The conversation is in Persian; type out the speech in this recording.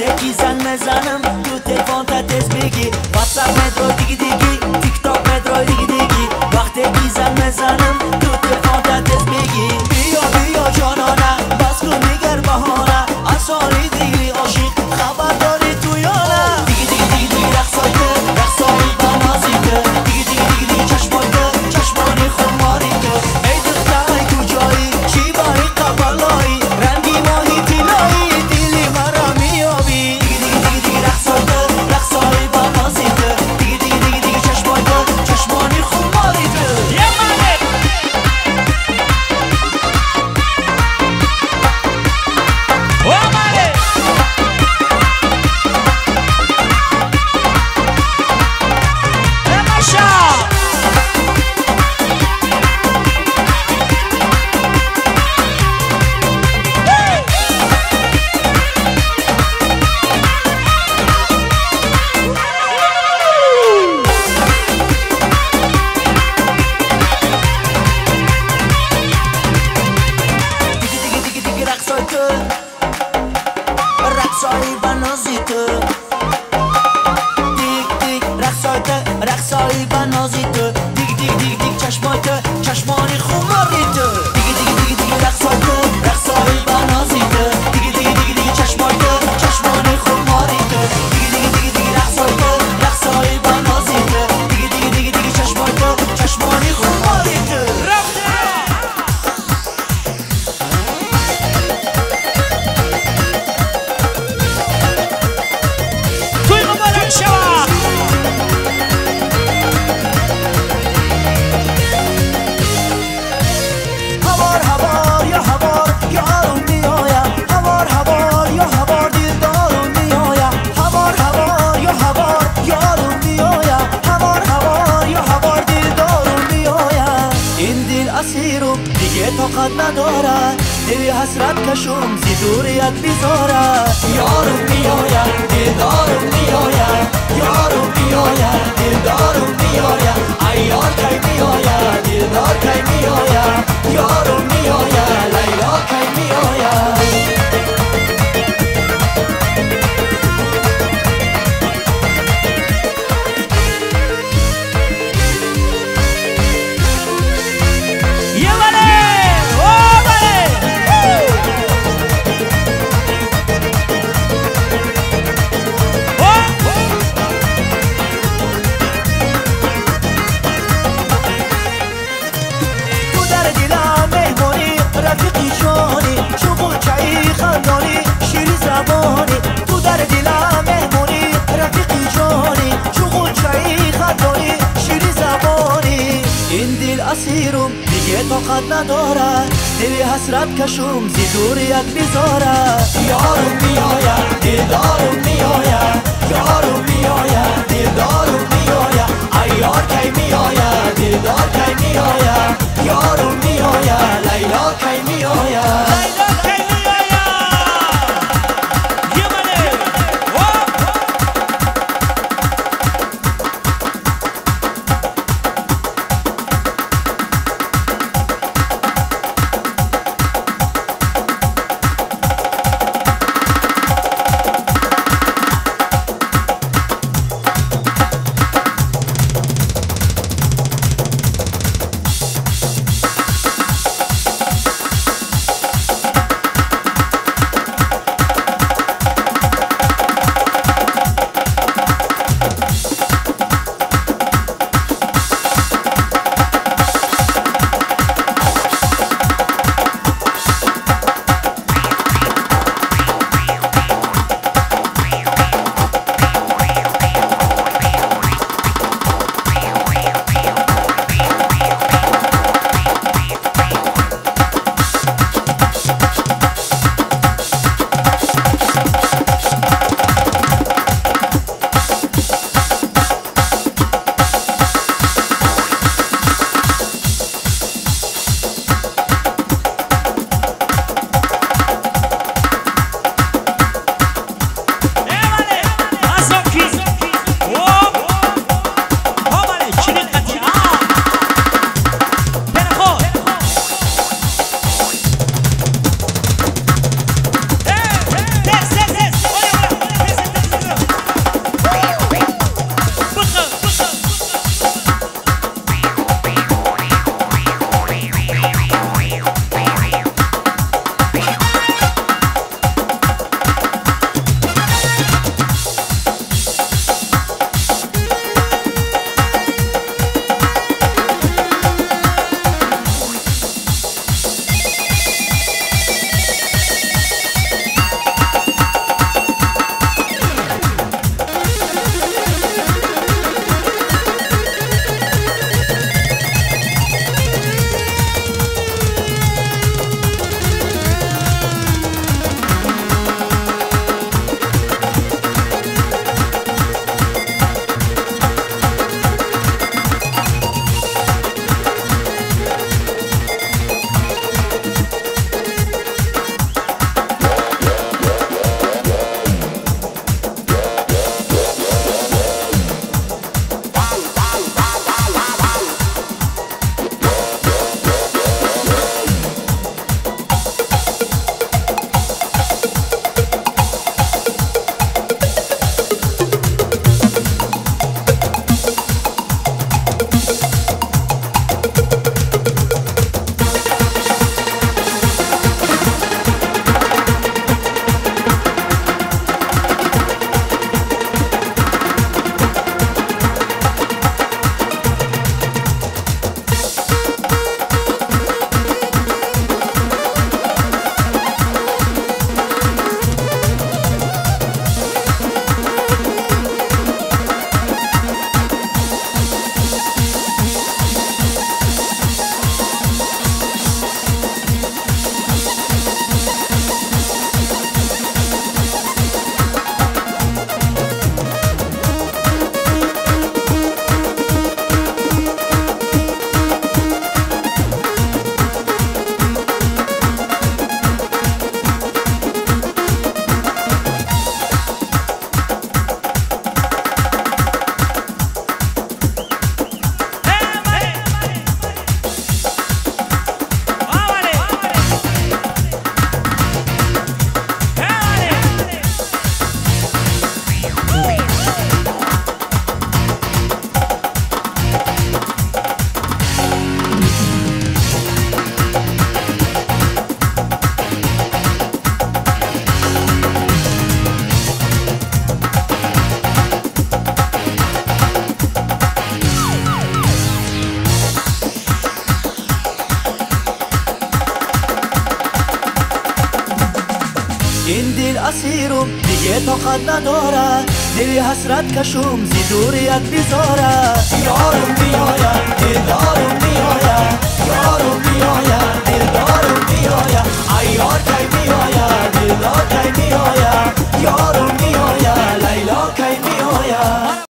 وقتی زن می‌زنم تو تلفن تا تز بگی. واتساپ مدرو دیگی دیگی تیک تاک مدرو دیگی دیگی وقتی زن می‌زنم چشما که چشمانی خوب تو шум зи дурят бизора. Ёру биёяд дидор اسیرم دیگه طاقت ندارم دل حسرت کشم زی دور یک بیزاره. یارم میآید دلدارم میآید یارم میآید دلدارم میآید ایار کی میآید دلدار کی میآید یارم میآید لیلا کی میآید. مسیرم دیگه طاقت نداره. دل حسرت کشم زی دوریت بیزاره. یارم بیایم دلدارم بیایم یارم بیایم دلدارم بیایم ای یار کی بیایم دلدار کی بیایم یارم